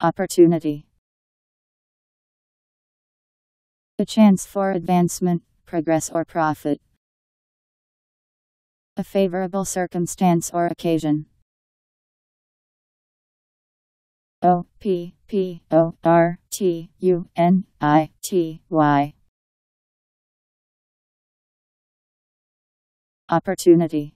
Opportunity. A chance for advancement, progress, or profit. A favorable circumstance or occasion. O P P O R T U N I T Y. Opportunity.